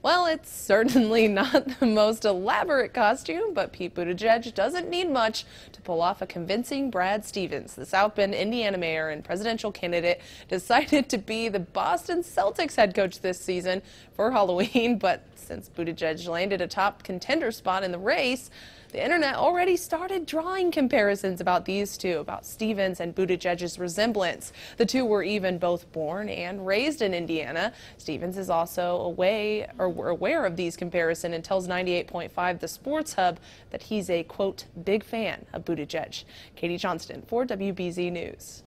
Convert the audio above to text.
Well, it's certainly not the most elaborate costume, but Pete Buttigieg doesn't need much to pull off a convincing Brad Stevens. The South Bend, Indiana mayor and presidential candidate decided to be the Boston Celtics head coach this season for Halloween, but since Buttigieg landed a top contender spot in the race, the internet already started drawing comparisons about these two, about Stevens and Buttigieg's resemblance. The two were even both born and raised in Indiana. Stevens is also away or aware of these comparisons and tells 98.5 The Sports Hub that he's a quote big fan of Buttigieg. Katie Johnston for WBZ News.